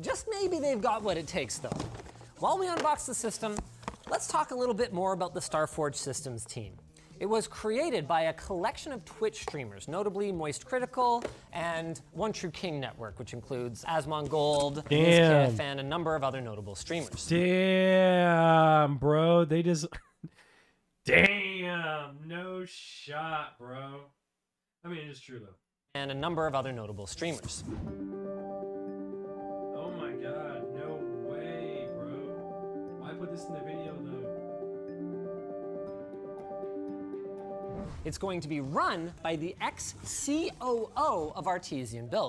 Just maybe they've got what it takes, though. While we unbox the system, let's talk a little bit more about the Starforge Systems team. It was created by a collection of Twitch streamers, notably Moist Critikal and One True King Network, which includes Asmongold. Mizkif, and a number of other notable streamers. Damn, bro. They just. Damn. No shot, bro. I mean, it's true, though. And a number of other notable streamers. Put this in the video, though? It's going to be run by the ex COO of Artesian Build.